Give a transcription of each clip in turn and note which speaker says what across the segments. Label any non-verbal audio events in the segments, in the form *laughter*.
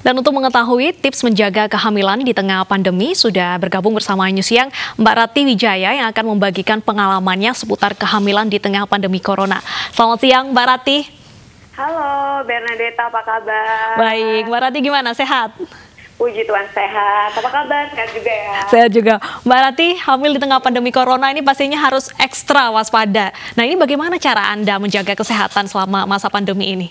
Speaker 1: Dan untuk mengetahui tips menjaga kehamilan di tengah pandemi, sudah bergabung bersama News Siang Mbak Rati Wijaya yang akan membagikan pengalamannya seputar kehamilan di tengah pandemi Corona. Selamat siang Mbak Rati.
Speaker 2: Halo Bernadetta, apa kabar?
Speaker 1: Baik, Mbak Rati gimana? Sehat?
Speaker 2: Puji Tuhan sehat. Apa kabar? Sehat juga ya?
Speaker 1: Sehat juga. Mbak Rati, hamil di tengah pandemi Corona ini pastinya harus ekstra waspada. Nah ini bagaimana cara Anda menjaga kesehatan selama masa pandemi ini?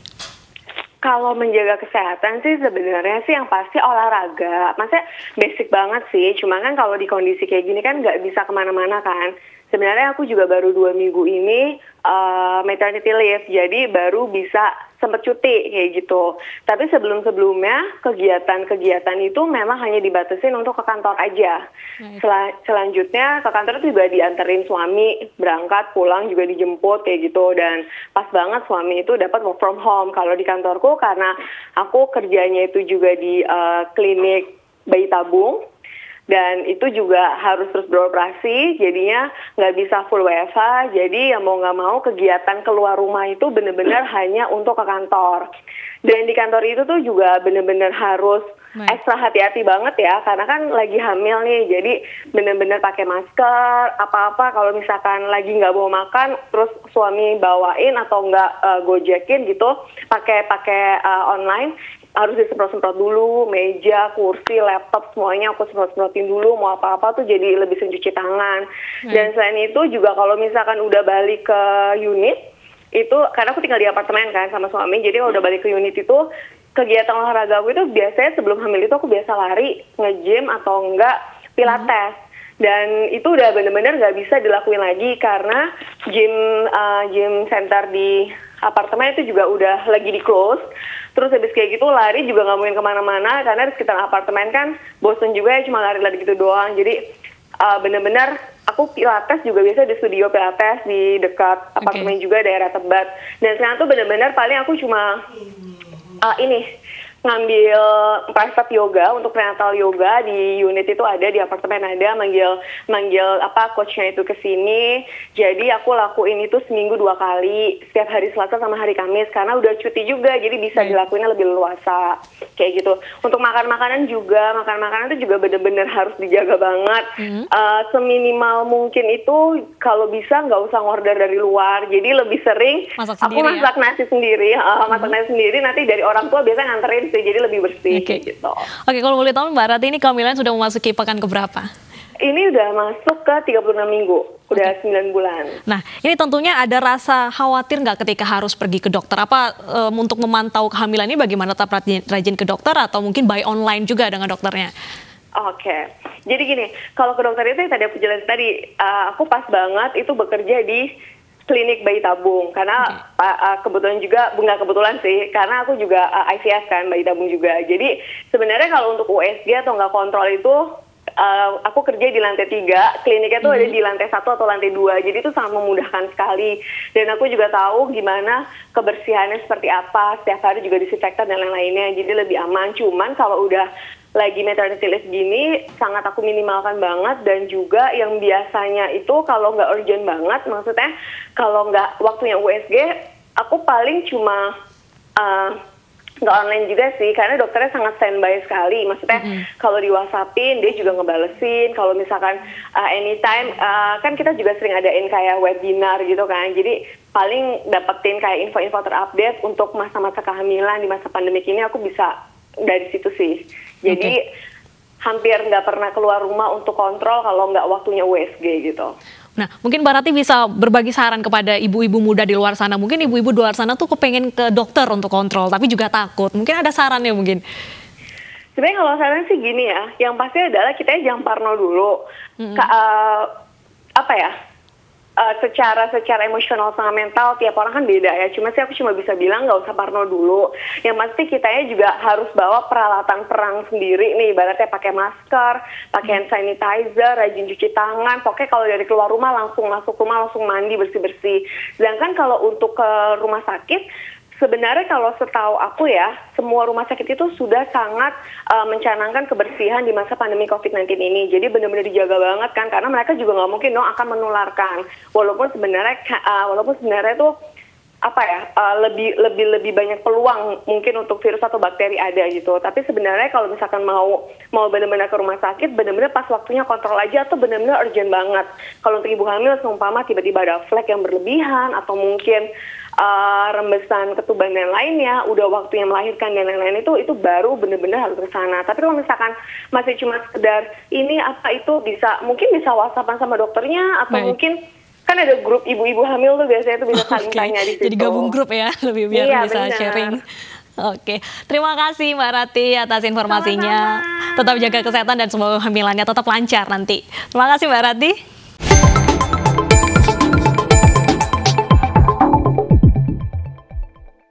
Speaker 2: Kalau menjaga kesehatan sih sebenarnya sih yang pasti olahraga. Maksudnya basic banget sih. Cuma kan kalau di kondisi kayak gini kan nggak bisa ke mana-mana kan. Sebenarnya aku juga baru dua minggu ini uh, maternity leave, jadi baru bisa sempat cuti kayak gitu. Tapi sebelum-sebelumnya kegiatan-kegiatan itu memang hanya dibatasin untuk ke kantor aja. Sel selanjutnya ke kantor itu juga dianterin suami berangkat pulang juga dijemput kayak gitu dan pas banget suami itu dapat work from home. Kalau di kantorku karena aku kerjanya itu juga di uh, klinik bayi tabung dan itu juga harus terus beroperasi jadinya nggak bisa full WFH jadi ya mau nggak mau kegiatan keluar rumah itu benar-benar *clears throat* hanya untuk ke kantor. Dan di kantor itu tuh juga benar-benar harus ekstra hati-hati banget ya karena kan lagi hamil nih jadi benar-benar pakai masker apa-apa. Kalau misalkan lagi nggak mau makan terus suami bawain atau nggak uh, gojekin gitu pakai pakai uh, online harus disemprot-semprot dulu, meja, kursi, laptop semuanya aku semprot-semprotin dulu, mau apa-apa tuh jadi lebih sering cuci tangan. Hmm. Dan selain itu juga kalau misalkan udah balik ke unit, itu karena aku tinggal di apartemen kan sama suami, jadi kalau udah balik ke unit itu kegiatan olahraga aku itu biasanya sebelum hamil itu aku biasa lari, nge-gym atau enggak pilates. Hmm. Dan itu udah bener-bener nggak bisa dilakuin lagi karena gym uh, gym center di apartemen itu juga udah lagi di close terus habis kayak gitu lari juga nggak mungkin ke mana-mana karena di sekitar apartemen kan bosen juga ya cuma lari-lari gitu doang. Jadi uh, bener-bener aku pilates juga biasa di studio pilates di dekat apartemen okay. juga daerah Tebet dan sekarang tuh bener-bener paling aku cuma uh, ini ngambil private yoga untuk prenatal yoga di unit itu ada di apartemen ada manggil manggil apa coachnya itu ke sini jadi aku lakuin itu seminggu dua kali setiap hari Selasa sama hari Kamis karena udah cuti juga jadi bisa hmm. dilakuinnya lebih luasa kayak gitu untuk makan makanan juga makan makanan itu juga bener-bener harus dijaga banget hmm. uh, seminimal mungkin itu kalau bisa nggak usah order dari luar jadi lebih sering masak aku ya? masak ya? nasi sendiri uh, masak hmm. nasi sendiri nanti dari orang tua biasa nganterin sih, jadi lebih bersih okay. gitu. Oke,
Speaker 1: okay, kalau boleh tahu Mbak Rati ini kehamilan sudah memasuki pekan keberapa?
Speaker 2: Ini udah masuk ke 36 minggu, udah okay. 9 bulan.
Speaker 1: Nah, ini tentunya ada rasa khawatir nggak ketika harus pergi ke dokter? Apa um, untuk memantau kehamilan ini bagaimana tetap rajin, rajin ke dokter atau mungkin by online juga dengan dokternya?
Speaker 2: Oke, okay. jadi gini, kalau ke dokter itu yang tadi aku jelasin tadi, uh, aku pas banget itu bekerja di klinik bayi tabung karena okay. uh, kebetulan juga nggak kebetulan sih karena aku juga uh, IVF kan bayi tabung juga jadi sebenarnya kalau untuk USG atau nggak kontrol itu uh, aku kerja di lantai tiga, kliniknya tuh mm -hmm. ada di lantai satu atau lantai dua, jadi itu sangat memudahkan sekali. Dan aku juga tahu gimana kebersihannya seperti apa, setiap hari juga disinfektan dan lain-lainnya, jadi lebih aman. Cuman kalau udah lagi maternity leave gini sangat aku minimalkan banget. Dan juga yang biasanya itu kalau nggak urgent banget maksudnya kalau nggak waktunya USG aku paling cuma uh, nggak online juga sih. Karena dokternya sangat standby sekali. Maksudnya mm -hmm. kalau di WhatsAppin dia juga ngebalesin. Kalau misalkan uh, anytime uh, kan kita juga sering adain kayak webinar gitu kan. Jadi paling dapetin kayak info-info terupdate untuk masa-masa kehamilan di masa pandemi ini aku bisa dari situ sih jadi okay. hampir nggak pernah keluar rumah untuk kontrol kalau nggak waktunya USG gitu.
Speaker 1: Nah, mungkin Mbak Rati bisa berbagi saran kepada ibu-ibu muda di luar sana. Mungkin ibu-ibu di luar sana tuh kepengen ke dokter untuk kontrol, tapi juga takut. Mungkin ada sarannya mungkin.
Speaker 2: Sebenarnya kalau saran sih gini ya, yang pasti adalah kita jangan parno dulu. Mm -hmm. Ka, uh, apa ya? Uh, secara secara emosional sama mental tiap orang kan beda ya. Cuma sih aku cuma bisa bilang nggak usah parno dulu. Yang pasti kita ya juga harus bawa peralatan perang sendiri nih. Ibaratnya pakai masker, pakai hand sanitizer, rajin cuci tangan. Pokoknya kalau dari keluar rumah langsung masuk rumah langsung mandi bersih bersih. Sedangkan kalau untuk ke rumah sakit sebenarnya kalau setahu aku ya, semua rumah sakit itu sudah sangat uh, mencanangkan kebersihan di masa pandemi COVID-19 ini. Jadi benar-benar dijaga banget kan, karena mereka juga nggak mungkin dong akan menularkan. Walaupun sebenarnya, uh, walaupun sebenarnya tuh apa ya uh, lebih lebih lebih banyak peluang mungkin untuk virus atau bakteri ada gitu tapi sebenarnya kalau misalkan mau mau benar-benar ke rumah sakit benar-benar pas waktunya kontrol aja atau benar-benar urgent banget kalau untuk ibu hamil seumpama tiba-tiba ada flek yang berlebihan atau mungkin uh, rembesan ketuban dan lainnya udah waktunya melahirkan dan lain-lain itu itu baru benar-benar harus ke sana tapi kalau misalkan masih cuma sekedar ini apa itu bisa mungkin bisa whatsappan sama dokternya atau Baik. mungkin kan ada grup ibu-ibu hamil tuh biasanya tuh bisa *laughs* saling okay. tanya di situ.
Speaker 1: Jadi gabung grup ya, *laughs* lebih biar iya, bisa bener. sharing. Oke, terima kasih Mbak Rati atas informasinya. Sama-sama. Tetap jaga kesehatan dan semoga hamilannya tetap lancar nanti. Terima kasih Mbak Rati.